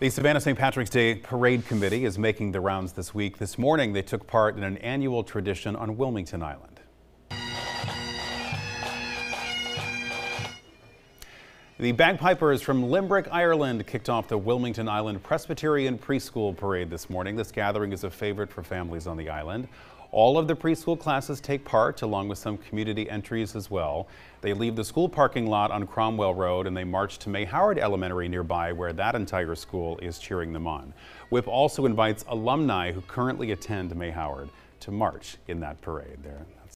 The Savannah St. Patrick's Day Parade Committee is making the rounds this week. This morning, they took part in an annual tradition on Wilmington Island. The bagpipers from Limerick, Ireland kicked off the Wilmington Island Presbyterian Preschool Parade this morning. This gathering is a favorite for families on the island. All of the preschool classes take part, along with some community entries as well. They leave the school parking lot on Cromwell Road and they march to May Howard Elementary nearby, where that entire school is cheering them on. WIPP also invites alumni who currently attend May Howard to march in that parade. There.